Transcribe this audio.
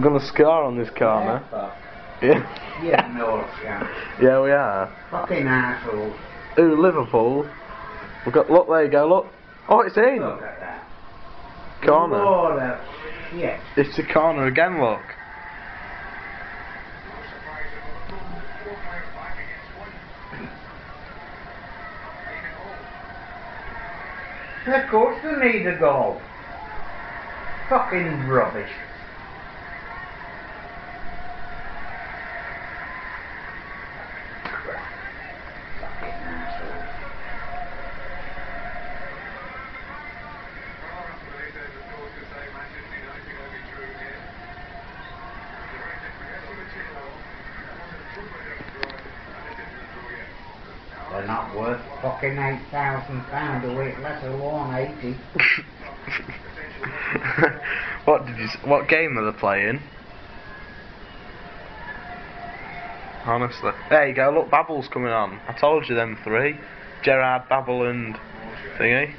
We're gonna scar on this car Yeah, now. Yeah. Yeah, no. Yeah, we are. Fucking assholes. Ooh, Liverpool. We've got, look, there you go, look. Oh, it's in. Look at that. Corner. A shit. It's a corner again, look. Of course they need a goal. Fucking rubbish. They're not worth fucking eight thousand pound a week, let alone eighty. what did you? What game are they playing? Honestly, there you go. Look, Babel's coming on. I told you them three: Gerrard, Babble, and thingy.